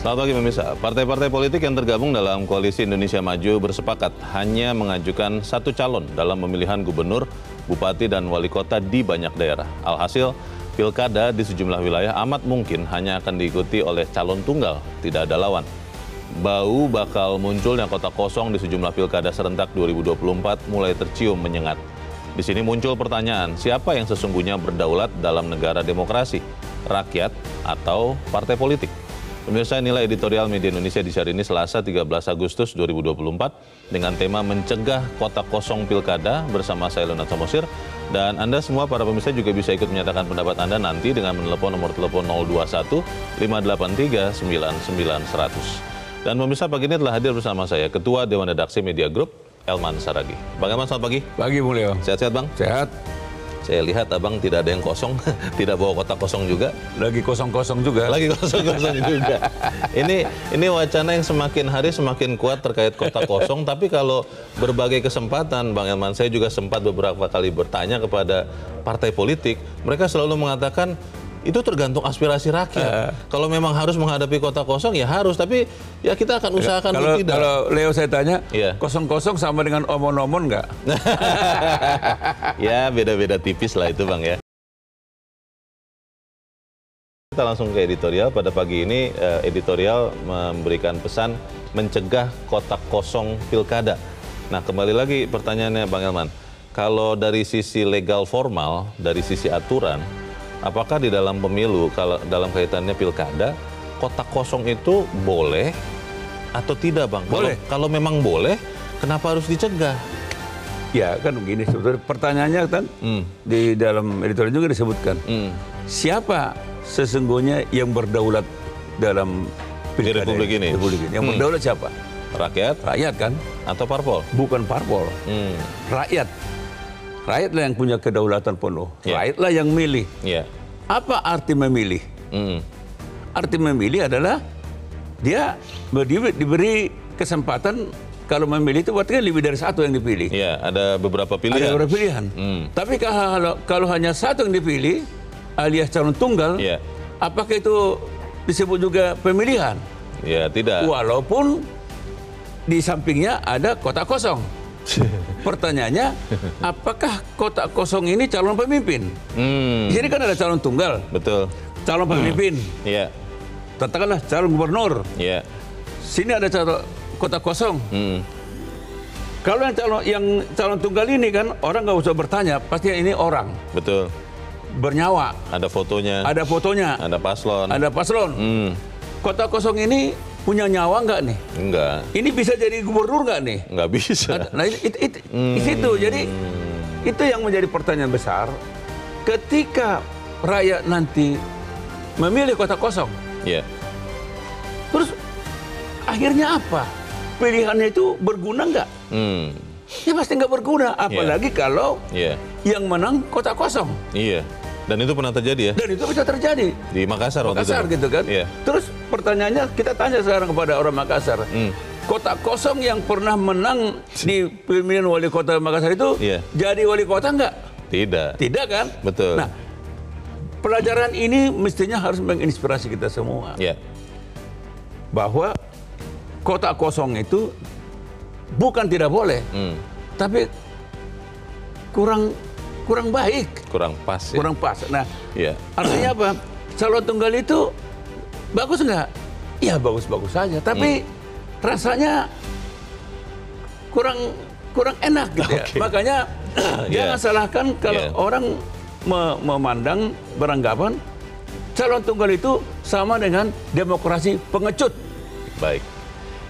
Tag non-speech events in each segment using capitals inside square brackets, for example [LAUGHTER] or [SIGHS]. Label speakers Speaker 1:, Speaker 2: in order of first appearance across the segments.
Speaker 1: Selamat pagi pemirsa. Partai-partai politik yang tergabung dalam Koalisi Indonesia Maju bersepakat hanya mengajukan satu calon dalam pemilihan gubernur, bupati, dan wali kota di banyak daerah. Alhasil, pilkada di sejumlah wilayah amat mungkin hanya akan diikuti oleh calon tunggal, tidak ada lawan. Bau bakal munculnya kota kosong di sejumlah pilkada serentak 2024 mulai tercium menyengat. Di sini muncul pertanyaan, siapa yang sesungguhnya berdaulat dalam negara demokrasi? Rakyat atau partai politik? Pemirsa nilai editorial Media Indonesia di hari ini Selasa 13 Agustus 2024 dengan tema mencegah kota kosong pilkada bersama saya Leonard Samosir dan Anda semua para pemirsa juga bisa ikut menyatakan pendapat Anda nanti dengan menelepon nomor telepon 021 583 9900. Dan pemirsa pagi ini telah hadir bersama saya Ketua Dewan Redaksi Media Group Elman Saragi. Bang Elman selamat pagi.
Speaker 2: Pagi Mulyo.
Speaker 1: Sehat-sehat Bang?
Speaker 2: Sehat.
Speaker 1: Saya lihat abang tidak ada yang kosong, [LAUGHS] tidak bawa kotak kosong juga.
Speaker 2: Lagi kosong-kosong juga.
Speaker 1: Lagi kosong-kosong [LAUGHS] juga. Ini ini wacana yang semakin hari semakin kuat terkait kotak kosong. tapi kalau berbagai kesempatan, Bang Elman, saya juga sempat beberapa kali bertanya kepada partai politik, mereka selalu mengatakan itu tergantung aspirasi rakyat. Uh, kalau memang harus menghadapi kota kosong ya harus, tapi ya kita akan usahakan
Speaker 2: kalau,
Speaker 1: tidak.
Speaker 2: Kalau Leo saya tanya, yeah. kosong-kosong sama dengan omon-omon nggak? [LAUGHS]
Speaker 1: ya beda-beda tipis lah itu bang ya. Kita langsung ke editorial. Pada pagi ini eh, editorial memberikan pesan mencegah kotak kosong pilkada. Nah kembali lagi pertanyaannya Bang Elman. Kalau dari sisi legal formal, dari sisi aturan, apakah di dalam pemilu kalau dalam kaitannya pilkada kotak kosong itu boleh atau tidak bang?
Speaker 2: Boleh.
Speaker 1: Kalau, kalau memang boleh, kenapa harus dicegah?
Speaker 2: Ya kan begini sebetulnya pertanyaannya kan hmm. di dalam editorial juga disebutkan hmm. siapa sesungguhnya yang berdaulat dalam
Speaker 1: di Republik ini?
Speaker 2: Republik ini. Yang hmm. berdaulat siapa?
Speaker 1: Rakyat?
Speaker 2: Rakyat kan?
Speaker 1: Atau parpol?
Speaker 2: Bukan parpol. Hmm. Rakyat Rakyatlah yang punya kedaulatan penuh. Yeah. Rakyatlah yang milih. Yeah. Apa arti memilih? Mm. Arti memilih adalah dia diberi, diberi kesempatan kalau memilih itu berarti kan lebih dari satu yang dipilih.
Speaker 1: Iya, ada beberapa pilihan.
Speaker 2: Ada beberapa pilihan. Mm. Tapi kalau, kalau hanya satu yang dipilih, alias calon tunggal, yeah. apakah itu disebut juga pemilihan?
Speaker 1: Ya, tidak.
Speaker 2: Walaupun di sampingnya ada kotak kosong. [LAUGHS] Pertanyaannya, [LAUGHS] apakah kotak kosong ini calon pemimpin? Hmm. Di sini kan ada calon tunggal.
Speaker 1: Betul.
Speaker 2: Calon pemimpin.
Speaker 1: Iya. Yeah.
Speaker 2: Katakanlah calon gubernur.
Speaker 1: Iya. Yeah.
Speaker 2: Sini ada calon kotak kosong. Hmm. Kalau yang calon yang calon tunggal ini kan orang nggak usah bertanya, pasti ini orang.
Speaker 1: Betul.
Speaker 2: Bernyawa.
Speaker 1: Ada fotonya.
Speaker 2: Ada fotonya.
Speaker 1: Ada paslon.
Speaker 2: Ada paslon. Hmm. Kotak kosong ini punya nyawa nggak nih?
Speaker 1: Enggak.
Speaker 2: Ini bisa jadi gubernur nggak nih?
Speaker 1: Nggak bisa.
Speaker 2: Nah, itu, itu, itu, hmm. itu jadi itu yang menjadi pertanyaan besar. Ketika rakyat nanti memilih kota kosong,
Speaker 1: yeah.
Speaker 2: terus akhirnya apa? Pilihannya itu berguna nggak? Hmm. Ya pasti nggak berguna, apalagi yeah. kalau yeah. yang menang kota kosong.
Speaker 1: Iya. Yeah. Dan itu pernah terjadi ya?
Speaker 2: Dan itu bisa terjadi.
Speaker 1: Di Makassar waktu
Speaker 2: Makassar
Speaker 1: itu.
Speaker 2: gitu kan. Iya. Terus pertanyaannya kita tanya sekarang kepada orang Makassar. Hmm. Kota kosong yang pernah menang di pemilihan wali kota Makassar itu iya. jadi wali kota enggak?
Speaker 1: Tidak.
Speaker 2: Tidak kan?
Speaker 1: Betul.
Speaker 2: Nah, pelajaran ini mestinya harus menginspirasi kita semua.
Speaker 1: Iya.
Speaker 2: Bahwa kota kosong itu bukan tidak boleh, hmm. tapi kurang kurang baik.
Speaker 1: Kurang pas. Ya?
Speaker 2: Kurang pas. Nah, yeah. artinya apa? Calon tunggal itu bagus nggak? Ya bagus-bagus saja. Tapi hmm. rasanya kurang kurang enak gitu ya. Makanya [CLEARS THROAT] yeah. jangan salahkan kalau yeah. orang me memandang beranggapan calon tunggal itu sama dengan demokrasi pengecut.
Speaker 1: Baik.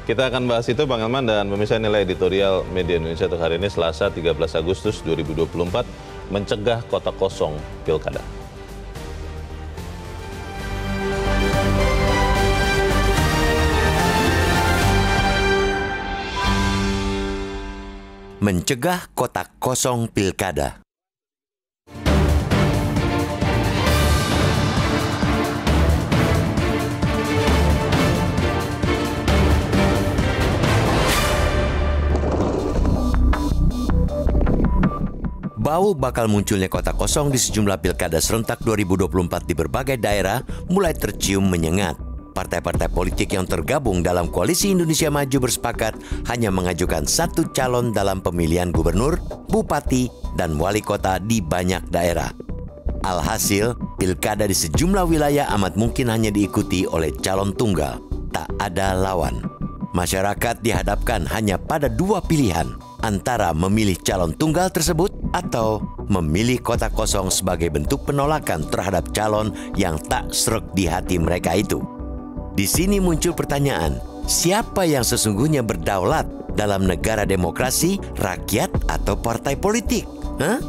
Speaker 1: Kita akan bahas itu Bang Elman dan pemirsa nilai editorial Media Indonesia untuk hari ini Selasa 13 Agustus 2024 mencegah kota kosong pilkada.
Speaker 3: Mencegah kotak kosong pilkada. Bau bakal munculnya kota kosong di sejumlah pilkada serentak 2024 di berbagai daerah mulai tercium menyengat. partai-partai politik yang tergabung dalam Koalisi Indonesia Maju bersepakat hanya mengajukan satu calon dalam pemilihan gubernur, bupati, dan wali kota di banyak daerah. Alhasil, pilkada di sejumlah wilayah amat mungkin hanya diikuti oleh calon tunggal, tak ada lawan. Masyarakat dihadapkan hanya pada dua pilihan, antara memilih calon tunggal tersebut atau memilih kota kosong sebagai bentuk penolakan terhadap calon yang tak serak di hati mereka itu. Di sini muncul pertanyaan, siapa yang sesungguhnya berdaulat dalam negara demokrasi, rakyat, atau partai politik? Hah?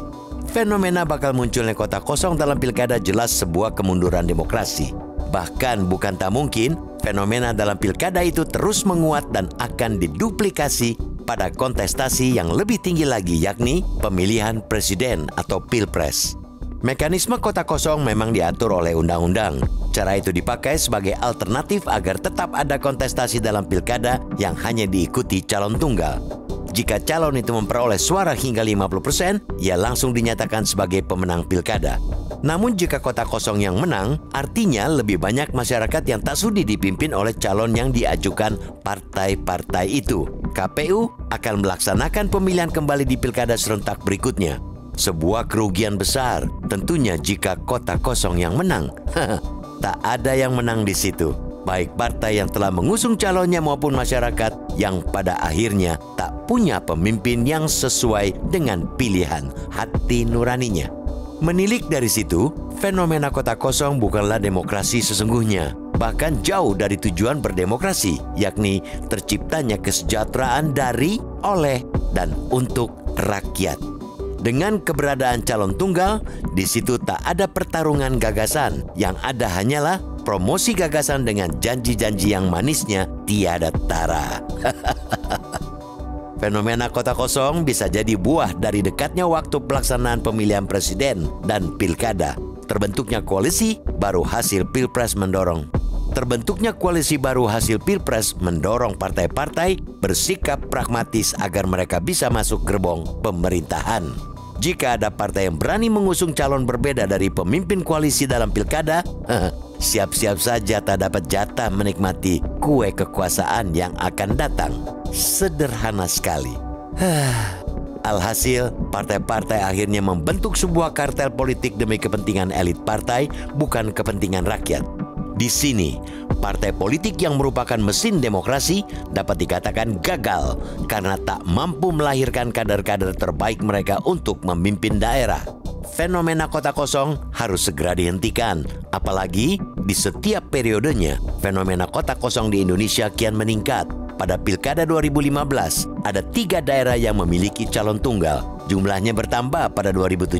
Speaker 3: Fenomena bakal munculnya kota kosong dalam pilkada jelas sebuah kemunduran demokrasi. Bahkan bukan tak mungkin fenomena dalam pilkada itu terus menguat dan akan diduplikasi pada kontestasi yang lebih tinggi lagi yakni pemilihan presiden atau pilpres. Mekanisme kota kosong memang diatur oleh undang-undang. Cara itu dipakai sebagai alternatif agar tetap ada kontestasi dalam pilkada yang hanya diikuti calon tunggal. Jika calon itu memperoleh suara hingga 50%, ia langsung dinyatakan sebagai pemenang pilkada. Namun jika kota kosong yang menang, artinya lebih banyak masyarakat yang tak sudi dipimpin oleh calon yang diajukan partai-partai itu. KPU akan melaksanakan pemilihan kembali di pilkada serentak berikutnya. Sebuah kerugian besar tentunya jika kota kosong yang menang. [LAUGHS] tak ada yang menang di situ. Baik partai yang telah mengusung calonnya maupun masyarakat yang pada akhirnya tak punya pemimpin yang sesuai dengan pilihan hati nuraninya. Menilik dari situ, fenomena kota kosong bukanlah demokrasi sesungguhnya, bahkan jauh dari tujuan berdemokrasi, yakni terciptanya kesejahteraan dari, oleh, dan untuk rakyat. Dengan keberadaan calon tunggal, di situ tak ada pertarungan gagasan, yang ada hanyalah promosi gagasan dengan janji-janji yang manisnya tiada tara. [LAUGHS] Fenomena kota kosong bisa jadi buah dari dekatnya waktu pelaksanaan pemilihan presiden dan pilkada. Terbentuknya koalisi baru hasil pilpres mendorong. Terbentuknya koalisi baru hasil pilpres mendorong partai-partai bersikap pragmatis agar mereka bisa masuk gerbong pemerintahan. Jika ada partai yang berani mengusung calon berbeda dari pemimpin koalisi dalam pilkada, siap-siap saja tak dapat jatah menikmati kue kekuasaan yang akan datang sederhana sekali. [SIGHS] Alhasil, partai-partai akhirnya membentuk sebuah kartel politik demi kepentingan elit partai, bukan kepentingan rakyat. Di sini, partai politik yang merupakan mesin demokrasi dapat dikatakan gagal karena tak mampu melahirkan kader-kader terbaik mereka untuk memimpin daerah. Fenomena kota kosong harus segera dihentikan, apalagi di setiap periodenya fenomena kota kosong di Indonesia kian meningkat pada Pilkada 2015, ada tiga daerah yang memiliki calon tunggal. Jumlahnya bertambah pada 2017.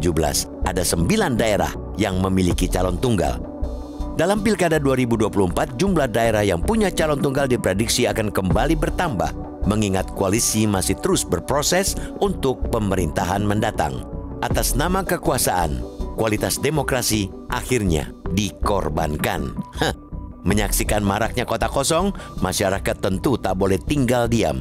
Speaker 3: Ada sembilan daerah yang memiliki calon tunggal. Dalam Pilkada 2024, jumlah daerah yang punya calon tunggal diprediksi akan kembali bertambah, mengingat koalisi masih terus berproses untuk pemerintahan mendatang. Atas nama kekuasaan, kualitas demokrasi akhirnya dikorbankan. Hah. Menyaksikan maraknya kota kosong, masyarakat tentu tak boleh tinggal diam.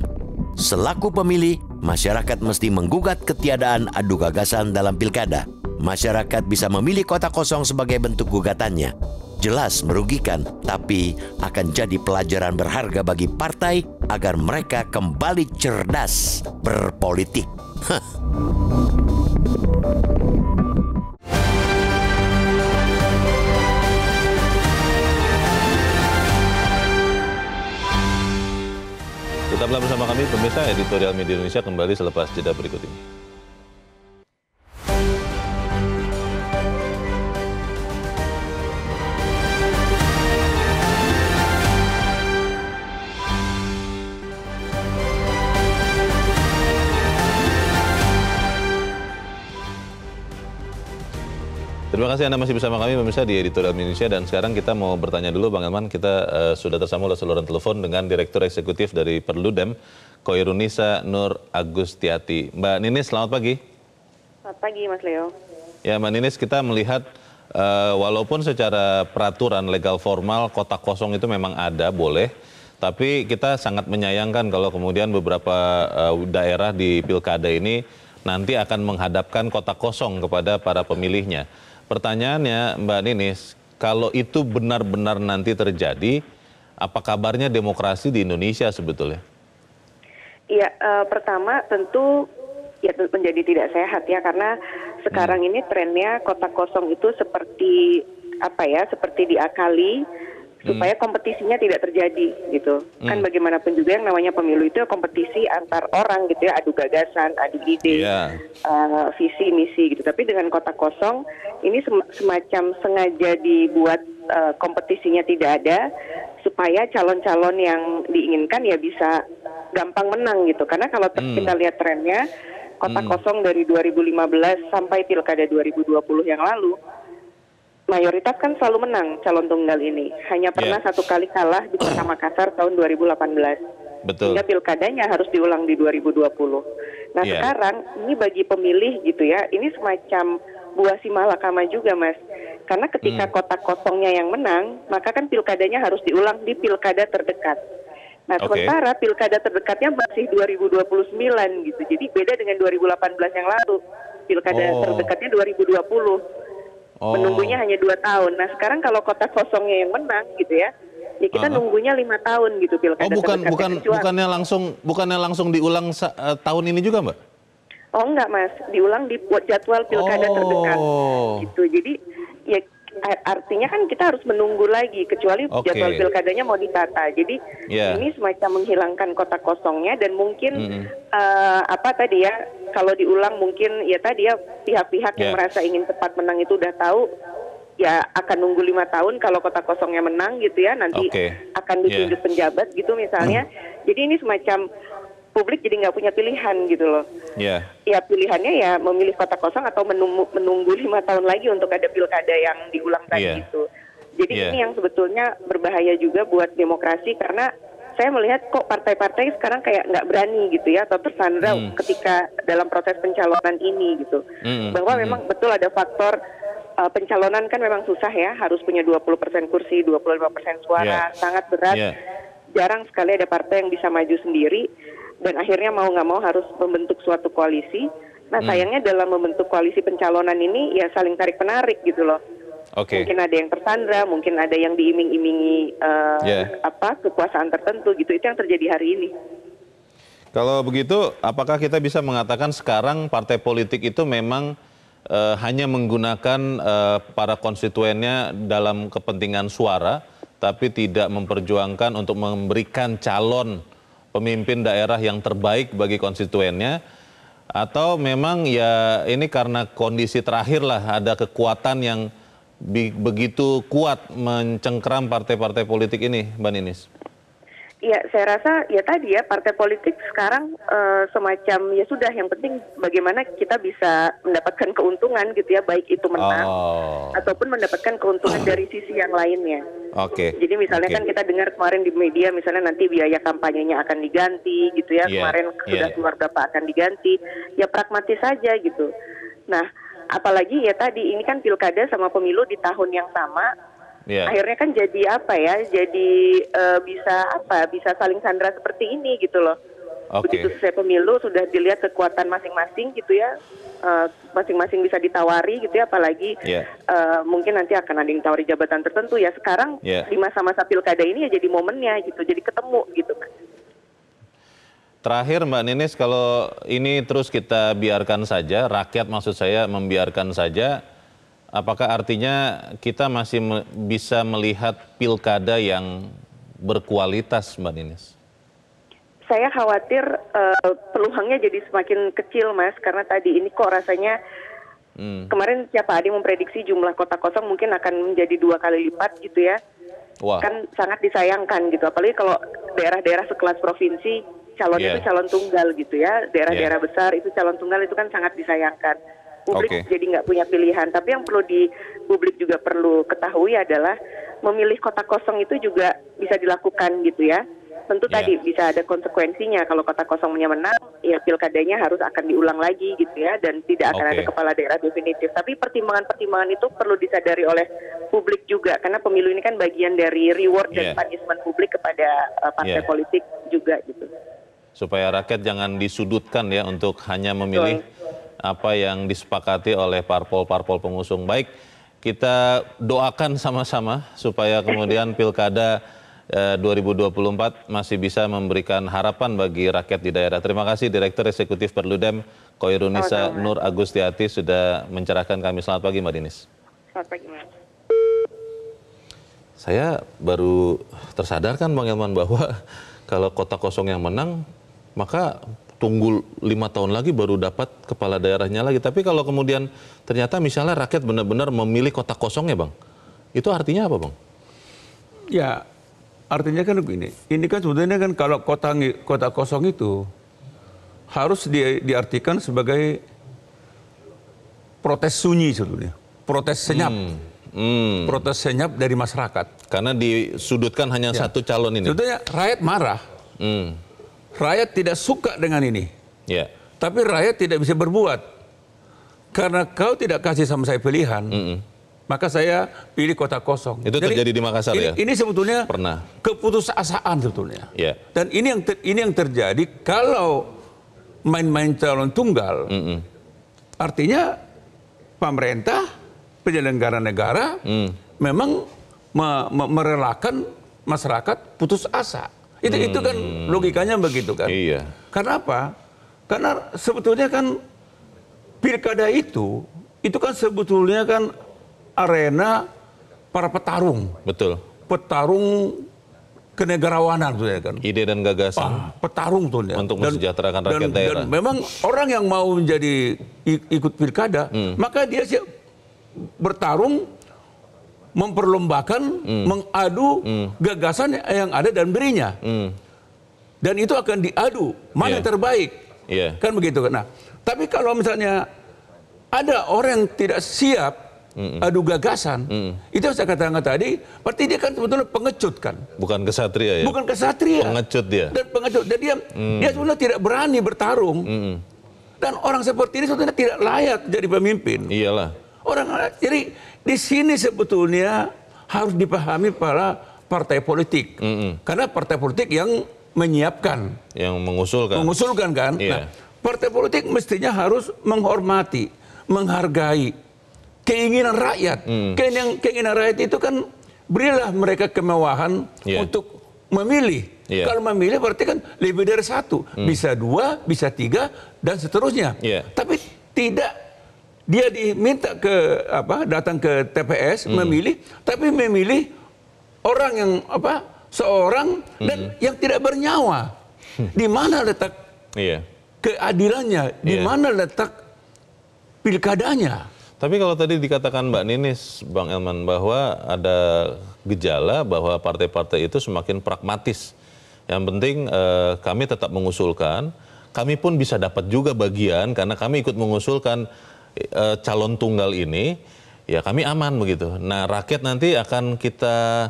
Speaker 3: Selaku pemilih, masyarakat mesti menggugat ketiadaan adu gagasan dalam pilkada. Masyarakat bisa memilih kota kosong sebagai bentuk gugatannya. Jelas merugikan, tapi akan jadi pelajaran berharga bagi partai agar mereka kembali cerdas berpolitik.
Speaker 1: Tetaplah bersama kami, pemirsa editorial media Indonesia kembali selepas jeda berikut ini. Terima kasih Anda masih bersama kami pemirsa di Editorial Indonesia dan sekarang kita mau bertanya dulu Bang Elman, kita uh, sudah tersambung lewat saluran telepon dengan Direktur Eksekutif dari Perludem, Koirunisa Nur Agustiati. Mbak Ninis, selamat pagi.
Speaker 4: Selamat pagi Mas Leo.
Speaker 1: Ya Mbak Ninis, kita melihat uh, walaupun secara peraturan legal formal kota kosong itu memang ada, boleh, tapi kita sangat menyayangkan kalau kemudian beberapa uh, daerah di pilkada ini nanti akan menghadapkan kota kosong kepada para pemilihnya. Pertanyaannya Mbak Ninis, kalau itu benar-benar nanti terjadi, Apa kabarnya demokrasi di Indonesia sebetulnya?
Speaker 4: Iya, uh, pertama tentu ya menjadi tidak sehat ya karena sekarang hmm. ini trennya kota kosong itu seperti apa ya, seperti diakali supaya hmm. kompetisinya tidak terjadi gitu. Kan hmm. Kan bagaimanapun juga yang namanya pemilu itu kompetisi antar orang gitu ya, adu gagasan, adu ide, yeah. uh, visi misi gitu. Tapi dengan kota kosong ini semacam sengaja dibuat uh, kompetisinya tidak ada supaya calon-calon yang diinginkan ya bisa gampang menang gitu. Karena kalau hmm. kita lihat trennya kota hmm. kosong dari 2015 sampai pilkada 2020 yang lalu mayoritas kan selalu menang calon tunggal ini. Hanya pernah yeah. satu kali kalah di Kota Makassar [CLEARS THROAT] tahun 2018. Betul. Sehingga pilkadanya harus diulang di 2020. Nah yeah. sekarang ini bagi pemilih gitu ya, ini semacam buah si malakama juga mas. Karena ketika hmm. kota kosongnya yang menang, maka kan pilkadanya harus diulang di pilkada terdekat. Nah okay. sementara pilkada terdekatnya masih 2029 gitu. Jadi beda dengan 2018 yang lalu. Pilkada oh. terdekatnya 2020. Oh. Menunggunya hanya dua tahun. Nah sekarang kalau kota kosongnya yang menang gitu ya, ya kita uh-huh. nunggunya lima tahun gitu pilkada.
Speaker 1: Oh bukan bukan bukannya langsung bukannya langsung diulang uh, tahun ini juga mbak?
Speaker 4: Oh enggak mas, diulang di jadwal pilkada oh. terdekat gitu. Jadi ya artinya kan kita harus menunggu lagi kecuali okay. jadwal pilkadanya mau ditata. Jadi yeah. ini semacam menghilangkan kota kosongnya dan mungkin mm. uh, apa tadi ya kalau diulang mungkin ya tadi ya pihak-pihak yeah. yang ya. merasa ingin cepat menang itu udah tahu ya akan nunggu lima tahun kalau kota kosongnya menang gitu ya nanti okay. akan ditunjuk yeah. penjabat gitu misalnya. Mm. Jadi ini semacam publik jadi nggak punya pilihan gitu loh. Yeah. Ya pilihannya ya memilih kota kosong atau menunggu, menunggu lima tahun lagi untuk ada pilkada yang diulang tadi yeah. itu. Jadi yeah. ini yang sebetulnya berbahaya juga buat demokrasi karena saya melihat kok partai-partai sekarang kayak nggak berani gitu ya atau tersandra hmm. ketika dalam proses pencalonan ini gitu. Hmm. Bahwa hmm. memang betul ada faktor uh, pencalonan kan memang susah ya, harus punya 20% kursi, 25% suara, yeah. sangat berat. Yeah. Jarang sekali ada partai yang bisa maju sendiri dan akhirnya mau nggak mau harus membentuk suatu koalisi. Nah hmm. sayangnya dalam membentuk koalisi pencalonan ini ya saling tarik penarik gitu loh. Okay. Mungkin ada yang tersandra, mungkin ada yang diiming-imingi uh, yeah. apa kekuasaan tertentu gitu. Itu yang terjadi hari ini.
Speaker 1: Kalau begitu, apakah kita bisa mengatakan sekarang partai politik itu memang uh, hanya menggunakan uh, para konstituennya dalam kepentingan suara, tapi tidak memperjuangkan untuk memberikan calon pemimpin daerah yang terbaik bagi konstituennya atau memang ya ini karena kondisi terakhir lah ada kekuatan yang begitu kuat mencengkram partai-partai politik ini, Mbak Ninis?
Speaker 4: Ya, saya rasa ya tadi ya partai politik sekarang uh, semacam ya sudah yang penting bagaimana kita bisa mendapatkan keuntungan gitu ya baik itu menang oh. ataupun mendapatkan keuntungan dari sisi yang lainnya.
Speaker 1: Oke. Okay.
Speaker 4: Jadi misalnya okay. kan kita dengar kemarin di media misalnya nanti biaya kampanyenya akan diganti gitu ya. Yeah. Kemarin yeah. sudah keluar berapa akan diganti. Ya pragmatis saja gitu. Nah, apalagi ya tadi ini kan pilkada sama pemilu di tahun yang sama yeah. akhirnya kan jadi apa ya jadi uh, bisa apa bisa saling sandra seperti ini gitu loh okay. begitu selesai pemilu sudah dilihat kekuatan masing-masing gitu ya masing eh, masing-masing bisa ditawari gitu ya apalagi yeah. uh, mungkin nanti akan ada yang tawari jabatan tertentu ya sekarang yeah. di masa-masa pilkada ini ya jadi momennya gitu jadi ketemu gitu kan
Speaker 1: Terakhir Mbak Ninis, kalau ini terus kita biarkan saja, rakyat maksud saya membiarkan saja, apakah artinya kita masih me bisa melihat pilkada yang berkualitas, Mbak Ninis?
Speaker 4: Saya khawatir uh, peluangnya jadi semakin kecil, Mas, karena tadi ini kok rasanya hmm. kemarin siapa ada memprediksi jumlah kota kosong mungkin akan menjadi dua kali lipat gitu ya. Wah. Kan sangat disayangkan gitu, apalagi kalau daerah-daerah sekelas provinsi calonnya yeah. itu calon tunggal gitu ya, daerah-daerah yeah. besar itu calon tunggal itu kan sangat disayangkan publik okay. jadi nggak punya pilihan. Tapi yang perlu di publik juga perlu ketahui adalah memilih kota kosong itu juga bisa dilakukan gitu ya. Tentu yeah. tadi bisa ada konsekuensinya kalau kota kosongnya menang, ya pilkadanya harus akan diulang lagi gitu ya, dan tidak akan okay. ada kepala daerah definitif. Tapi pertimbangan-pertimbangan itu perlu disadari oleh publik juga, karena pemilu ini kan bagian dari reward yeah. dan punishment publik kepada uh, partai yeah. politik juga gitu.
Speaker 1: Supaya rakyat jangan disudutkan ya untuk hanya memilih Betul apa yang disepakati oleh parpol-parpol pengusung. Baik, kita doakan sama-sama supaya kemudian pilkada 2024 masih bisa memberikan harapan bagi rakyat di daerah. Terima kasih Direktur Eksekutif Perludem Koirunisa Nur Agustiati sudah mencerahkan kami. Selamat pagi Mbak Dinis. Selamat pagi Mas. Saya baru tersadarkan Bang Elman bahwa kalau kota kosong yang menang maka tunggu lima tahun lagi baru dapat kepala daerahnya lagi. Tapi kalau kemudian ternyata misalnya rakyat benar-benar memilih kota kosong ya bang, itu artinya apa bang?
Speaker 2: Ya artinya kan begini, ini kan sebetulnya kan kalau kota kota kosong itu harus di, diartikan sebagai protes sunyi sebetulnya, protes senyap, hmm. Hmm. protes senyap dari masyarakat.
Speaker 1: Karena disudutkan hanya ya. satu calon ini.
Speaker 2: Sebetulnya rakyat marah, hmm. Rakyat tidak suka dengan ini, ya. tapi rakyat tidak bisa berbuat karena kau tidak kasih sama saya pilihan. Hmm maka saya pilih kota kosong.
Speaker 1: Itu Jadi, terjadi di Makassar
Speaker 2: ini,
Speaker 1: ya?
Speaker 2: Ini sebetulnya pernah keputusasaan sebetulnya. Yeah. Dan ini yang ter, ini yang terjadi kalau main-main calon tunggal. Mm -mm. Artinya pemerintah penyelenggara negara mm. memang me, me, merelakan masyarakat putus asa. Itu mm. itu kan mm. logikanya begitu kan? Iya. Karena apa? Karena sebetulnya kan pilkada itu itu kan sebetulnya kan arena para petarung.
Speaker 1: Betul.
Speaker 2: Petarung kenegarawanan tuh ya kan.
Speaker 1: Ide dan gagasan. Ah,
Speaker 2: petarung tuh ya.
Speaker 1: Untuk mensejahterakan rakyat dan, daerah.
Speaker 2: Dan memang orang yang mau menjadi ikut pilkada, hmm. maka dia siap bertarung memperlombakan, hmm. mengadu hmm. gagasan yang ada dan berinya. Hmm. Dan itu akan diadu mana yeah. yang terbaik. Yeah. Kan begitu. Nah, tapi kalau misalnya ada orang yang tidak siap Mm-mm. adu gagasan. Mm. Itu yang saya katakan tadi, berarti dia kan sebetulnya pengecut kan.
Speaker 1: Bukan kesatria ya?
Speaker 2: Bukan kesatria.
Speaker 1: Pengecut dia.
Speaker 2: Dan pengecut. Dan dia, mm. dia sebenarnya tidak berani bertarung. Mm. Dan orang seperti ini sebetulnya tidak layak jadi pemimpin.
Speaker 1: Iyalah.
Speaker 2: Orang jadi di sini sebetulnya harus dipahami para partai politik. Mm-mm. Karena partai politik yang menyiapkan.
Speaker 1: Yang mengusulkan.
Speaker 2: Mengusulkan kan. Yeah. Nah, partai politik mestinya harus menghormati, menghargai keinginan rakyat. Hmm. Keinginan, keinginan rakyat itu kan berilah mereka kemewahan yeah. untuk memilih. Yeah. Kalau memilih berarti kan lebih dari satu, hmm. bisa dua, bisa tiga, dan seterusnya. Yeah. Tapi tidak dia diminta ke apa datang ke TPS hmm. memilih, tapi memilih orang yang apa seorang hmm. dan yang tidak bernyawa. Hmm. Di mana letak yeah. keadilannya? Di yeah. mana letak pilkadanya?
Speaker 1: Tapi kalau tadi dikatakan Mbak Ninis, Bang Elman, bahwa ada gejala bahwa partai-partai itu semakin pragmatis. Yang penting eh, kami tetap mengusulkan, kami pun bisa dapat juga bagian karena kami ikut mengusulkan eh, calon tunggal ini, ya kami aman begitu. Nah rakyat nanti akan kita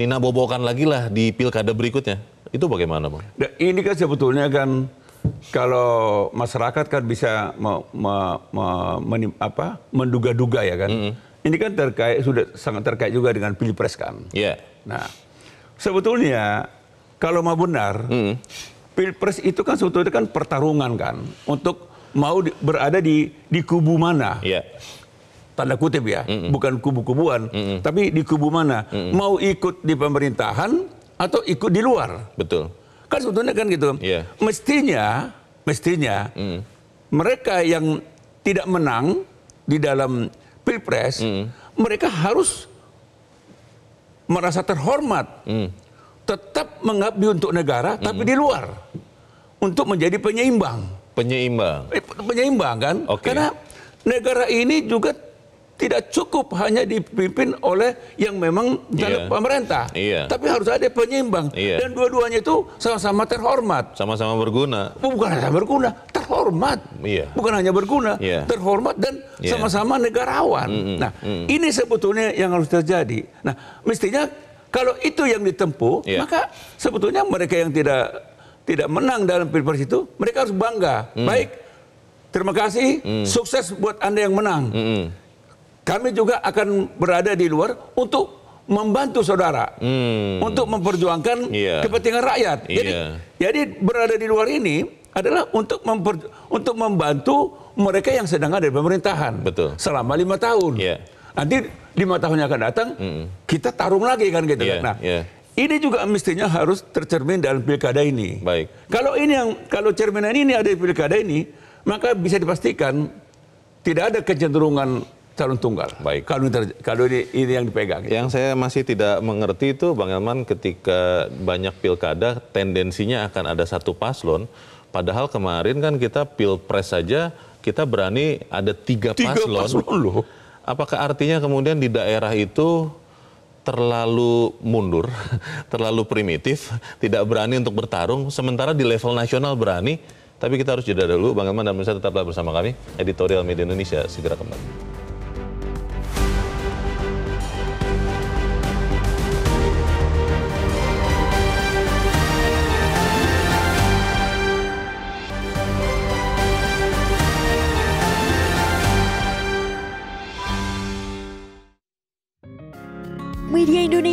Speaker 1: nina bobokan lagi lah di pilkada berikutnya. Itu bagaimana Bang?
Speaker 2: Nah, ini kan sebetulnya kan kalau masyarakat kan bisa me, me, me, me, apa, menduga-duga ya kan. Mm -hmm. Ini kan terkait sudah sangat terkait juga dengan pilpres kan.
Speaker 1: Yeah.
Speaker 2: Nah, sebetulnya kalau mau benar, mm -hmm. pilpres itu kan sebetulnya kan pertarungan kan untuk mau di, berada di di kubu mana. Yeah. Tanda kutip ya, mm -hmm. bukan kubu-kubuan, mm -hmm. tapi di kubu mana. Mm -hmm. Mau ikut di pemerintahan atau ikut di luar.
Speaker 1: Betul.
Speaker 2: Kan sebetulnya kan gitu. Yeah. Mestinya, mestinya mm. mereka yang tidak menang di dalam pilpres, mm. mereka harus merasa terhormat, mm. tetap mengabdi untuk negara, mm. tapi di luar untuk menjadi penyeimbang.
Speaker 1: Penyeimbang.
Speaker 2: Eh, penyeimbang kan? Okay. Karena negara ini juga tidak cukup hanya dipimpin oleh yang memang yeah. pemerintah, yeah. tapi harus ada penyeimbang yeah. dan dua-duanya itu sama-sama terhormat,
Speaker 1: sama-sama berguna,
Speaker 2: bukan hanya berguna, terhormat, yeah. bukan hanya berguna, yeah. terhormat dan yeah. sama-sama negarawan. Mm -hmm. Nah, mm -hmm. ini sebetulnya yang harus terjadi. Nah, mestinya kalau itu yang ditempuh, yeah. maka sebetulnya mereka yang tidak tidak menang dalam pilpres itu, mereka harus bangga. Mm. Baik, terima kasih, mm. sukses buat anda yang menang. Mm -hmm kami juga akan berada di luar untuk membantu saudara hmm. untuk memperjuangkan yeah. kepentingan rakyat. Yeah. Jadi, jadi berada di luar ini adalah untuk memper, untuk membantu mereka yang sedang ada di pemerintahan
Speaker 1: Betul.
Speaker 2: selama lima tahun. Yeah. Nanti lima tahun yang akan datang mm. kita tarung lagi kan gitu. Yeah. Nah, yeah. Ini juga mestinya harus tercermin dalam pilkada ini.
Speaker 1: Baik.
Speaker 2: Kalau ini yang kalau cerminan ini ada di pilkada ini, maka bisa dipastikan tidak ada kecenderungan calon tunggal.
Speaker 1: Baik.
Speaker 2: Kalau ini, kalau ini, ini yang dipegang.
Speaker 1: Yang saya masih tidak mengerti itu Bang Elman ketika banyak pilkada tendensinya akan ada satu paslon, padahal kemarin kan kita pilpres saja kita berani ada tiga,
Speaker 2: tiga
Speaker 1: paslon.
Speaker 2: paslon loh.
Speaker 1: Apakah artinya kemudian di daerah itu terlalu mundur, [LAUGHS] terlalu primitif, tidak berani untuk bertarung, sementara di level nasional berani. Tapi kita harus jeda dulu. Bang Elman dan Pemirsa tetaplah bersama kami. Editorial Media Indonesia segera kembali.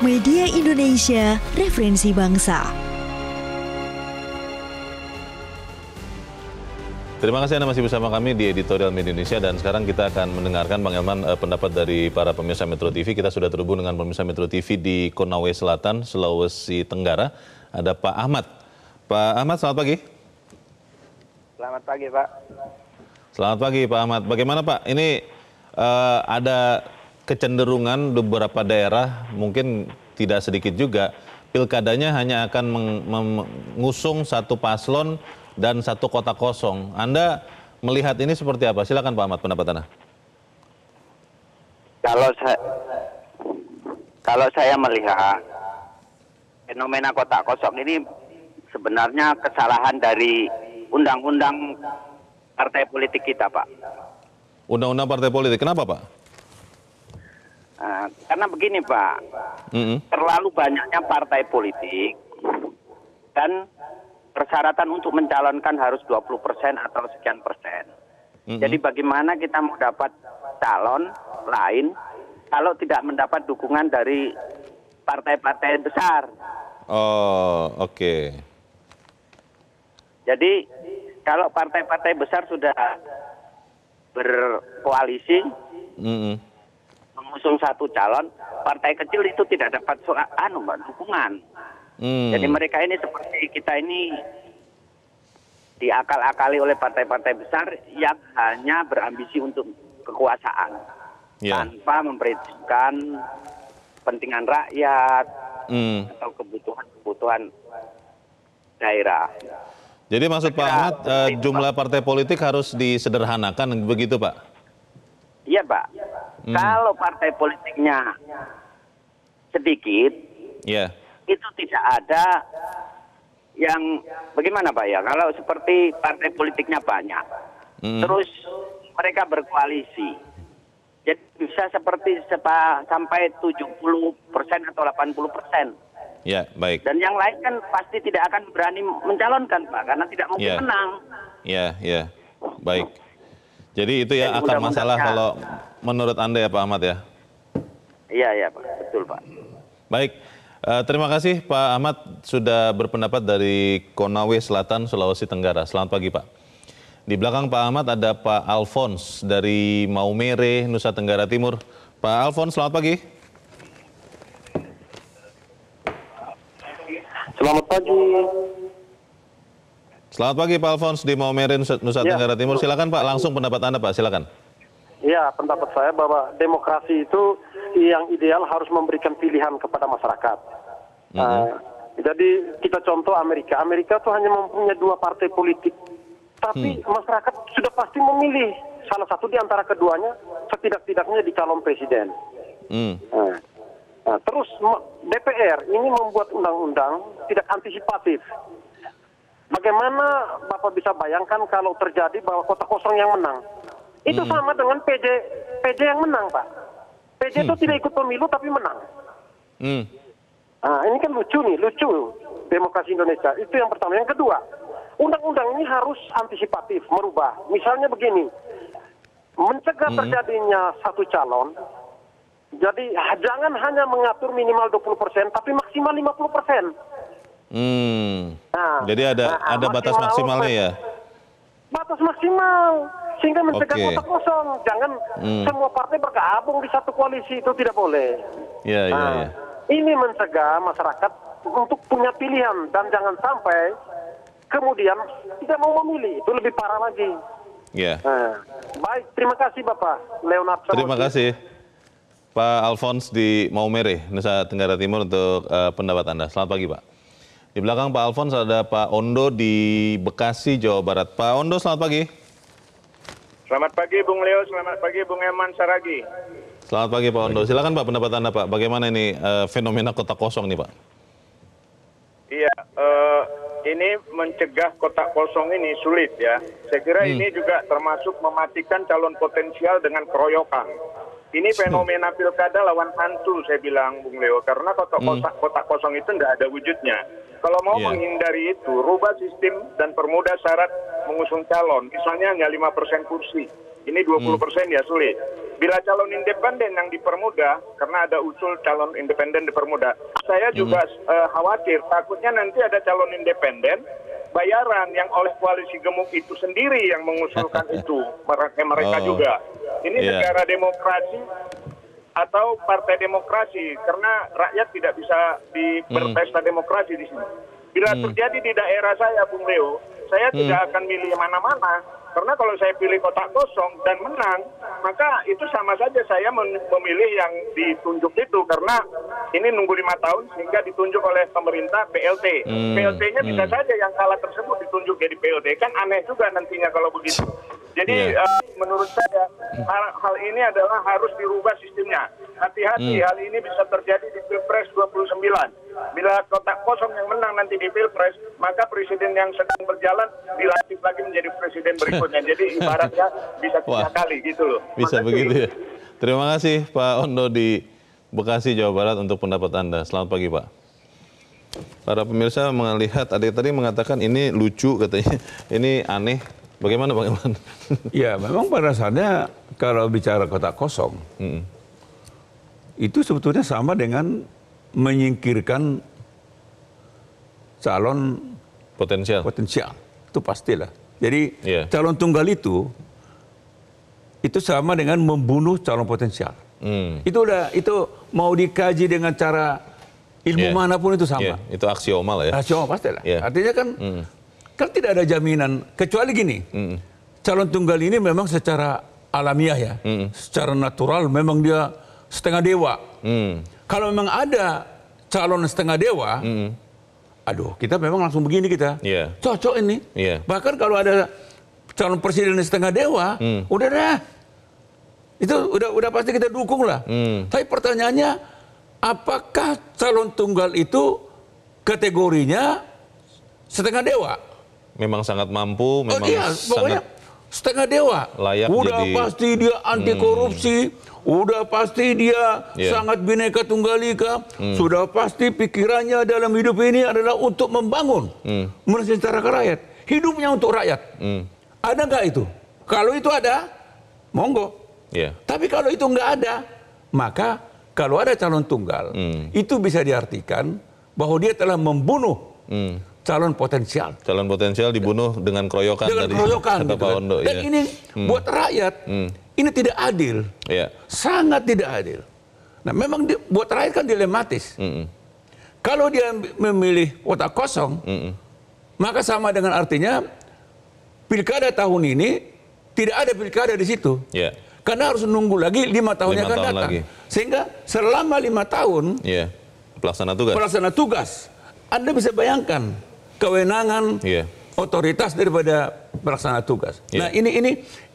Speaker 5: Media Indonesia, referensi bangsa.
Speaker 1: Terima kasih Anda masih bersama kami di Editorial Media Indonesia dan sekarang kita akan mendengarkan Bang Elman eh, pendapat dari para pemirsa Metro TV. Kita sudah terhubung dengan pemirsa Metro TV di Konawe Selatan, Sulawesi Tenggara. Ada Pak Ahmad. Pak Ahmad, selamat pagi.
Speaker 6: Selamat pagi, Pak.
Speaker 1: Selamat pagi, Pak Ahmad. Bagaimana Pak? Ini uh, ada kecenderungan beberapa daerah mungkin tidak sedikit juga pilkadanya hanya akan mengusung satu paslon dan satu kota kosong. Anda melihat ini seperti apa? Silakan Pak Ahmad pendapat Anda.
Speaker 6: Kalau saya kalau saya melihat fenomena kota kosong ini sebenarnya kesalahan dari undang-undang partai politik kita, Pak.
Speaker 1: Undang-undang partai politik. Kenapa, Pak?
Speaker 6: Nah, karena begini Pak, mm -hmm. terlalu banyaknya partai politik dan persyaratan untuk mencalonkan harus 20 persen atau sekian persen. Mm -hmm. Jadi bagaimana kita mau dapat calon lain kalau tidak mendapat dukungan dari partai-partai besar?
Speaker 1: Oh, oke. Okay.
Speaker 6: Jadi kalau partai-partai besar sudah berkoalisi, mm -hmm mengusung satu calon, partai kecil itu tidak dapat suara, anu mbak dukungan. Hmm. Jadi mereka ini seperti kita ini diakal-akali oleh partai-partai besar yang hanya berambisi untuk kekuasaan yeah. tanpa memperhitungkan kepentingan rakyat hmm. atau kebutuhan-kebutuhan daerah.
Speaker 1: Jadi maksud Pak Ahmad, uh, jumlah partai politik harus disederhanakan begitu Pak?
Speaker 6: Iya Pak. Hmm. Kalau partai politiknya sedikit, yeah. itu tidak ada yang bagaimana Pak ya? Kalau seperti partai politiknya banyak, hmm. terus mereka berkoalisi, jadi bisa seperti sepa, sampai 70 persen atau 80 persen.
Speaker 1: Ya, baik.
Speaker 6: Dan yang lain kan pasti tidak akan berani mencalonkan Pak, karena tidak mungkin
Speaker 1: ya.
Speaker 6: menang.
Speaker 1: Ya, ya, baik. Jadi itu ya akar masalah kalau menurut Anda ya Pak Ahmad ya?
Speaker 6: Iya, iya Pak. Betul Pak.
Speaker 1: Baik. Uh, terima kasih Pak Ahmad sudah berpendapat dari Konawe Selatan, Sulawesi Tenggara. Selamat pagi Pak. Di belakang Pak Ahmad ada Pak Alfons dari Maumere, Nusa Tenggara Timur. Pak Alfons, selamat pagi.
Speaker 7: Selamat pagi.
Speaker 1: Selamat pagi Pak Alfons di Maumere, Nusa, Nusa ya. Tenggara Timur. Silakan Pak, langsung pendapat Anda Pak, silakan.
Speaker 7: Ya, pendapat saya bahwa demokrasi itu yang ideal harus memberikan pilihan kepada masyarakat. Mm -hmm. uh, jadi kita contoh Amerika. Amerika itu hanya mempunyai dua partai politik Tapi hmm. masyarakat sudah pasti memilih salah satu di antara keduanya setidak-tidaknya di calon presiden. Hmm. Nah, nah, terus DPR ini membuat undang-undang tidak antisipatif. Bagaimana Bapak bisa bayangkan kalau terjadi bahwa kota kosong yang menang? Itu hmm. sama dengan PJ PJ yang menang, Pak. PJ hmm. itu tidak ikut pemilu tapi menang. Hmm. Nah, ini kan lucu nih, lucu demokrasi Indonesia. Itu yang pertama. Yang kedua, undang-undang ini harus antisipatif, merubah. Misalnya begini, mencegah hmm. terjadinya satu calon, jadi jangan hanya mengatur minimal 20 persen, tapi maksimal 50 persen.
Speaker 1: Hmm. Nah, Jadi ada nah, ada batas maksimalnya ya?
Speaker 7: Batas maksimal sehingga mencegah okay. kota kosong. Jangan hmm. semua partai bergabung di satu koalisi itu tidak boleh.
Speaker 1: Iya iya. Nah, ya.
Speaker 7: Ini mencegah masyarakat untuk punya pilihan dan jangan sampai kemudian tidak mau memilih itu lebih parah lagi.
Speaker 1: Iya. Nah,
Speaker 7: baik, terima kasih Bapak Leonard.
Speaker 1: Terima kasih. Pak Alfons di Maumere, Nusa Tenggara Timur untuk uh, pendapat Anda. Selamat pagi, Pak. Di belakang Pak Alfons ada Pak Ondo di Bekasi, Jawa Barat. Pak Ondo, selamat pagi.
Speaker 8: Selamat pagi, Bung Leo. Selamat pagi, Bung Eman Saragi.
Speaker 1: Selamat pagi, Pak Ondo. Silakan Pak pendapat Anda, Pak. Bagaimana ini uh, fenomena kota kosong nih, Pak?
Speaker 8: Iya, uh, ini mencegah kota kosong ini sulit ya. Saya kira hmm. ini juga termasuk mematikan calon potensial dengan keroyokan. Ini fenomena pilkada lawan hantu saya bilang Bung Leo karena kota kosong, hmm. kota kosong itu tidak ada wujudnya. Kalau mau yeah. menghindari itu, rubah sistem dan permudah syarat mengusung calon. Misalnya hanya 5 persen kursi. Ini 20 hmm. persen hmm. ya sulit. Bila calon independen yang dipermudah, karena ada usul calon independen dipermudah, saya juga hmm. uh, khawatir takutnya nanti ada calon independen bayaran yang oleh koalisi gemuk itu sendiri yang mengusulkan [LAUGHS] itu mereka mereka oh. juga. Ini yeah. negara demokrasi atau partai demokrasi karena rakyat tidak bisa di hmm. berpesta demokrasi di sini. Bila hmm. terjadi di daerah saya, Bung Leo, saya hmm. tidak akan milih mana-mana karena kalau saya pilih kotak kosong dan menang, maka itu sama saja saya memilih yang ditunjuk itu karena ini nunggu lima tahun sehingga ditunjuk oleh pemerintah PLT. Hmm. PLT-nya bisa hmm. saja yang kalah tersebut ditunjuk jadi PLT. Kan aneh juga nantinya kalau begitu. Jadi yeah. uh, menurut saya hal, hal ini adalah harus dirubah sistemnya. Hati-hati hmm. hal ini bisa terjadi di Pilpres 29. Bila kotak kosong yang menang nanti di Pilpres, maka presiden yang sedang berjalan dilantik lagi menjadi presiden berikutnya berikutnya. Jadi [LAUGHS] ibaratnya bisa tiga kali gitu loh.
Speaker 1: Bisa Makasih. begitu ya. Terima kasih Pak Ondo di Bekasi, Jawa Barat untuk pendapat Anda. Selamat pagi Pak. Para pemirsa melihat adik tadi mengatakan ini lucu katanya, [LAUGHS] ini aneh. Bagaimana bagaimana? [LAUGHS]
Speaker 2: Ya memang pada saatnya kalau bicara kota kosong, hmm. itu sebetulnya sama dengan menyingkirkan calon
Speaker 1: potensial.
Speaker 2: Potensial itu pastilah. Jadi yeah. calon tunggal itu itu sama dengan membunuh calon potensial. Hmm. Itu udah itu mau dikaji dengan cara ilmu yeah. mana pun itu sama. Yeah.
Speaker 1: Itu aksiomal ya.
Speaker 2: Aksiomal pasti lah. Yeah. Artinya kan hmm. Kan tidak ada jaminan kecuali gini. Hmm. Calon tunggal ini memang secara alamiah ya, hmm. secara natural memang dia setengah dewa. Hmm. Kalau memang ada calon setengah dewa, hmm aduh kita memang langsung begini kita yeah. cocok ini yeah. bahkan kalau ada calon presiden setengah dewa hmm. udah dah itu udah udah pasti kita dukung lah hmm. tapi pertanyaannya apakah calon tunggal itu kategorinya setengah dewa
Speaker 1: memang sangat mampu oh, memang oh, iya, sangat
Speaker 2: setengah dewa
Speaker 1: layak
Speaker 2: udah jadi... pasti dia anti korupsi hmm Udah pasti dia yeah. sangat bineka tunggal ika. Hmm. Sudah pasti pikirannya dalam hidup ini adalah untuk membangun, hmm. mensejahterakan rakyat. Hidupnya untuk rakyat. Hmm. Ada nggak itu? Kalau itu ada, monggo. Yeah. Tapi kalau itu nggak ada, maka kalau ada calon tunggal, hmm. itu bisa diartikan bahwa dia telah membunuh hmm. Calon potensial.
Speaker 1: Calon potensial dibunuh dengan keroyokan
Speaker 2: dengan
Speaker 1: tadi.
Speaker 2: keroyokan. Gitu kan. Dan yeah. ini hmm. buat rakyat. Hmm ini tidak adil. Yeah. Sangat tidak adil. Nah memang di, buat rakyat kan dilematis. Mm -mm. Kalau dia memilih kota kosong, mm -mm. maka sama dengan artinya pilkada tahun ini tidak ada pilkada di situ. Yeah. Karena harus nunggu lagi lima tahun yang akan datang. Lagi. Sehingga selama lima tahun,
Speaker 1: yeah. pelaksana tugas.
Speaker 2: Pelaksana tugas, Anda bisa bayangkan kewenangan, yeah. otoritas daripada pelaksana tugas. Yeah. Nah ini ini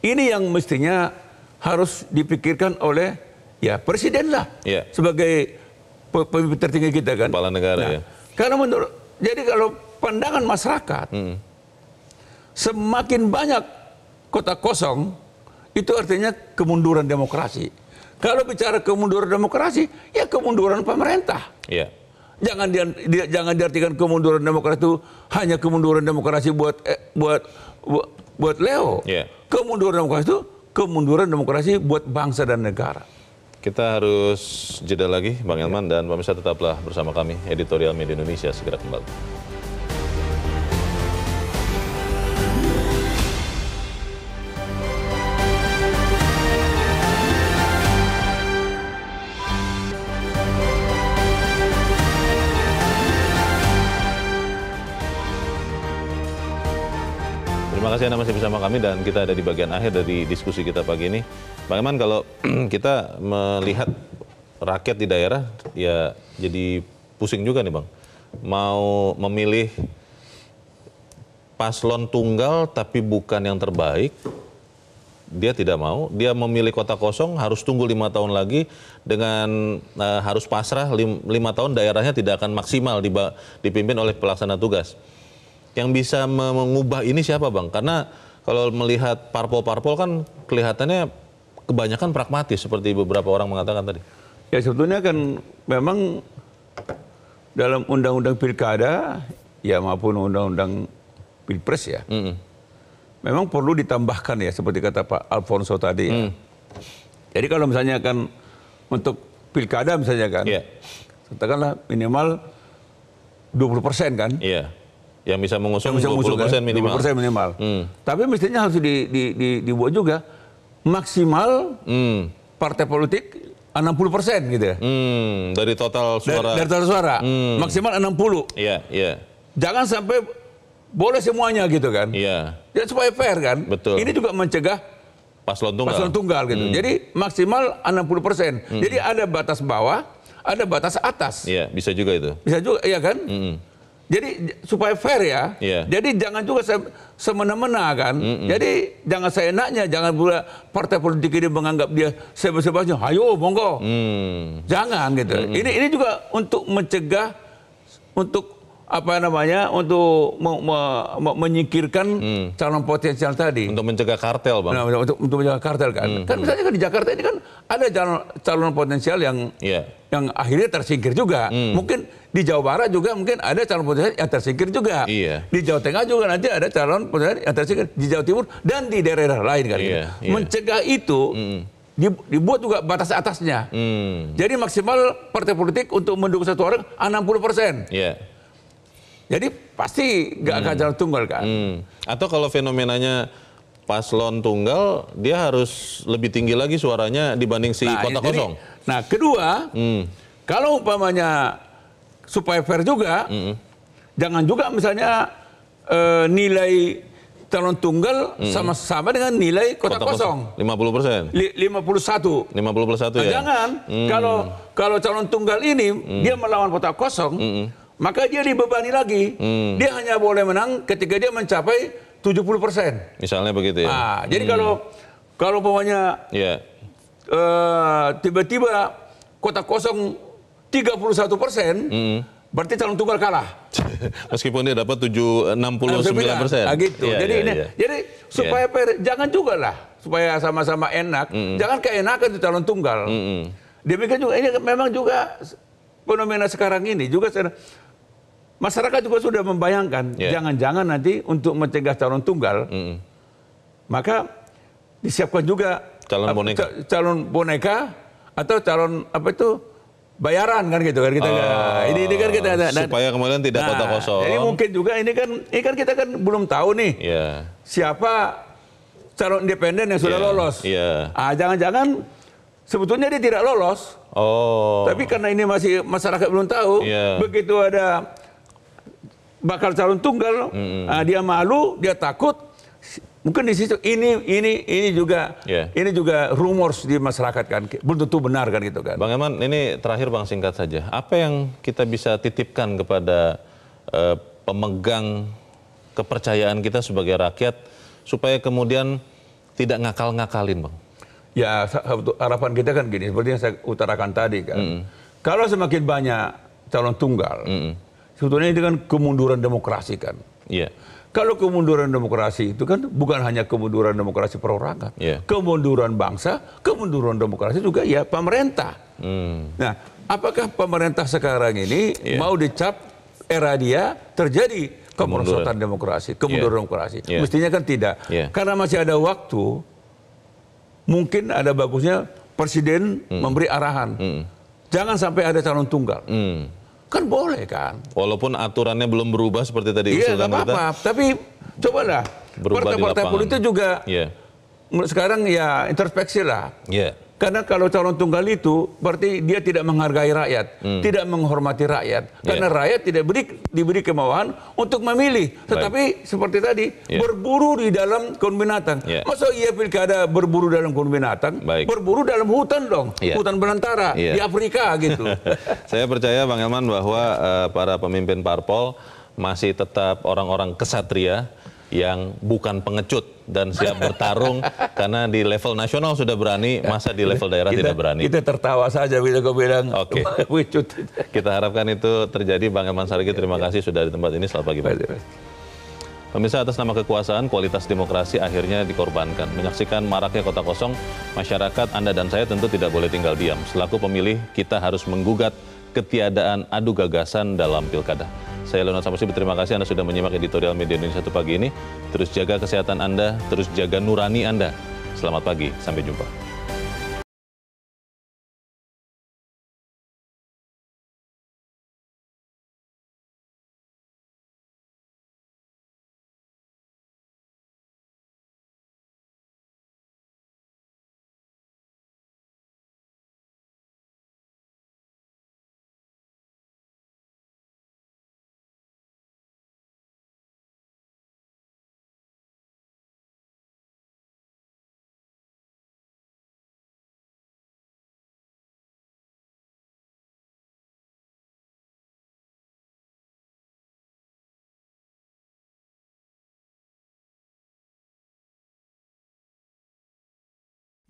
Speaker 2: ini yang mestinya harus dipikirkan oleh ya presiden lah yeah. sebagai pemimpin tertinggi kita kan.
Speaker 1: Kepala negara nah, ya.
Speaker 2: Karena menurut jadi kalau pandangan masyarakat hmm. semakin banyak kota kosong itu artinya kemunduran demokrasi. Kalau bicara kemunduran demokrasi, ya kemunduran pemerintah. Yeah. Jangan di, di, jangan diartikan kemunduran demokrasi itu hanya kemunduran demokrasi buat eh, buat buat, buat Leo. Yeah. Kemunduran demokrasi itu kemunduran demokrasi buat bangsa dan negara.
Speaker 1: Kita harus jeda lagi, Bang Elman dan pemirsa tetaplah bersama kami editorial Media Indonesia segera kembali. Kasih Anda masih bersama kami dan kita ada di bagian akhir dari diskusi kita pagi ini. Bang Eman, kalau [CLEARS THROAT] kita melihat rakyat di daerah ya jadi pusing juga nih Bang. Mau memilih paslon tunggal tapi bukan yang terbaik, dia tidak mau. Dia memilih kota kosong harus tunggu lima tahun lagi dengan uh, harus pasrah lima tahun daerahnya tidak akan maksimal dipimpin oleh pelaksana tugas yang bisa mengubah ini siapa bang? Karena kalau melihat parpol-parpol kan kelihatannya kebanyakan pragmatis seperti beberapa orang mengatakan tadi.
Speaker 2: Ya sebetulnya kan memang dalam undang-undang pilkada ya maupun undang-undang pilpres ya, mm -hmm. memang perlu ditambahkan ya seperti kata Pak Alfonso tadi. Ya. Mm. Jadi kalau misalnya kan untuk pilkada misalnya kan, yeah. katakanlah minimal 20 persen kan.
Speaker 1: Yeah yang bisa mengusung yang bisa 20 persen kan? minimal.
Speaker 2: 20 persen minimal. Hmm. Tapi mestinya harus di, di, di, dibuat juga maksimal hmm. partai politik 60 persen gitu ya.
Speaker 1: Hmm. Dari total suara.
Speaker 2: Dari, dari total suara. Hmm. Maksimal 60. Iya,
Speaker 1: yeah, iya. Yeah.
Speaker 2: Jangan sampai boleh semuanya gitu kan.
Speaker 1: Iya.
Speaker 2: Yeah. Ya supaya fair kan.
Speaker 1: Betul.
Speaker 2: Ini juga mencegah
Speaker 1: paslon tunggal.
Speaker 2: Paslon tunggal gitu. Hmm. Jadi maksimal 60 persen. Hmm. Jadi ada batas bawah, ada batas atas.
Speaker 1: Iya, bisa juga itu.
Speaker 2: Bisa juga, iya kan? Hmm. Jadi supaya fair ya. Yeah. Jadi jangan juga se semena-mena kan. Mm -mm. Jadi jangan saya enaknya, jangan pula partai politik ini menganggap dia sebebas-bebasnya. Ayo monggo. Mm. Jangan gitu. Mm -mm. Ini ini juga untuk mencegah untuk apa namanya untuk me me me menyingkirkan hmm. calon potensial tadi.
Speaker 1: Untuk mencegah kartel, bang.
Speaker 2: Nah, untuk, untuk mencegah kartel kan. Hmm. Kan misalnya kan di Jakarta ini kan ada calon calon potensial yang yeah. yang akhirnya tersingkir juga. Hmm. Mungkin di Jawa Barat juga mungkin ada calon potensial yang tersingkir juga.
Speaker 1: Iya.
Speaker 2: Di Jawa Tengah juga nanti ada calon potensial yang tersingkir. Di Jawa Timur dan di daerah lain kan. Iya. Iya. Mencegah itu. Hmm dibuat juga batas atasnya. Hmm. Jadi maksimal partai politik untuk mendukung satu orang 60 persen.
Speaker 1: Yeah.
Speaker 2: Jadi pasti nggak akan hmm. jalan tunggal kan. Hmm.
Speaker 1: Atau kalau fenomenanya paslon tunggal, dia harus lebih tinggi lagi suaranya dibanding si nah, kota kosong.
Speaker 2: nah kedua, hmm. kalau umpamanya supaya fair juga, hmm. jangan juga misalnya uh, nilai calon tunggal hmm. sama-sama dengan nilai kota, kota kosong.
Speaker 1: 50 persen?
Speaker 2: 51.
Speaker 1: 50 plus 1 nah, ya?
Speaker 2: Jangan. Hmm. Kalau kalau calon tunggal ini, hmm. dia melawan kota kosong, hmm maka dia dibebani lagi. Hmm. Dia hanya boleh menang ketika dia mencapai 70 persen.
Speaker 1: Misalnya begitu ya.
Speaker 2: Nah, hmm. Jadi kalau kalau pokoknya yeah. uh, tiba-tiba kota kosong 31 persen, hmm. berarti calon tunggal kalah. [LAUGHS]
Speaker 1: Meskipun dia dapat 7, 69 persen.
Speaker 2: Nah, gitu. Yeah, jadi yeah, ini, yeah. jadi supaya yeah. jangan juga lah supaya sama-sama enak. Mm Jangan keenakan di calon tunggal. Mm -hmm. Demikian juga ini memang juga fenomena sekarang ini juga masyarakat juga sudah membayangkan yeah. jangan-jangan nanti untuk mencegah calon tunggal, mm. maka disiapkan juga
Speaker 1: calon boneka,
Speaker 2: calon boneka atau calon apa itu bayaran kan gitu kan kita oh,
Speaker 1: ini ini kan kita ada supaya kemudian tidak nah, kota kosong.
Speaker 2: Ini mungkin juga ini kan ini kan kita kan belum tahu nih yeah. siapa calon independen yang sudah yeah. lolos.
Speaker 1: Yeah.
Speaker 2: Ah jangan-jangan sebetulnya dia tidak lolos.
Speaker 1: Oh.
Speaker 2: Tapi karena ini masih masyarakat belum tahu, yeah. begitu ada bakal calon tunggal, mm-hmm. uh, dia malu, dia takut. Mungkin di situ ini ini ini juga yeah. ini juga rumors di masyarakat kan belum tentu benar kan gitu kan.
Speaker 1: Bang Eman, ini terakhir Bang singkat saja. Apa yang kita bisa titipkan kepada uh, pemegang kepercayaan kita sebagai rakyat supaya kemudian tidak ngakal-ngakalin, Bang?
Speaker 2: Ya, harapan kita kan gini, seperti yang saya utarakan tadi kan. Mm. Kalau semakin banyak calon tunggal, mm. Sebetulnya ini kan kemunduran demokrasi kan. Iya. Yeah. Kalau kemunduran demokrasi itu kan bukan hanya kemunduran demokrasi perorangan, yeah. kemunduran bangsa, kemunduran demokrasi juga ya pemerintah. Mm. Nah, apakah pemerintah sekarang ini yeah. mau dicap era dia terjadi kemerosotan demokrasi, kemunduran yeah. demokrasi. Yeah. Mestinya kan tidak. Yeah. Karena masih ada waktu, mungkin ada bagusnya presiden mm. memberi arahan. Mm. Jangan sampai ada calon tunggal. Mm. Kan boleh kan.
Speaker 1: Walaupun aturannya belum berubah seperti tadi
Speaker 2: Iya, nggak apa-apa. Tapi cobalah. Partai-partai politik juga yeah. sekarang ya introspeksi lah. Yeah. Karena kalau calon tunggal itu berarti dia tidak menghargai rakyat, hmm. tidak menghormati rakyat. Ya. Karena yeah. rakyat tidak beri, diberi kemauan untuk memilih. Tetapi Baik. seperti tadi, yeah. berburu di dalam kebun binatang. Yeah. Masa iya pilkada berburu dalam kebun binatang? Baik. Berburu dalam hutan dong, yeah. hutan belantara yeah. di Afrika gitu. [LAUGHS]
Speaker 1: Saya percaya Bang Elman bahwa uh, para pemimpin parpol masih tetap orang-orang kesatria yang bukan pengecut dan siap bertarung [LAUGHS] karena di level nasional sudah berani, masa di level daerah
Speaker 2: kita,
Speaker 1: tidak berani.
Speaker 2: Kita tertawa saja bila kau bilang Oke. [LAUGHS] Okay.
Speaker 1: kita harapkan itu terjadi. Bang Eman Sarigi, terima kasih sudah di tempat ini. Selamat pagi, Pak. Pemirsa atas nama kekuasaan, kualitas demokrasi akhirnya dikorbankan. Menyaksikan maraknya kota kosong, masyarakat, Anda dan saya tentu tidak boleh tinggal diam. Selaku pemilih, kita harus menggugat ketiadaan adu gagasan dalam pilkada. Saya Leonard Samusi berterima kasih Anda sudah menyimak editorial Media Indonesia satu pagi ini. Terus jaga kesehatan Anda, terus jaga nurani Anda. Selamat pagi, sampai jumpa.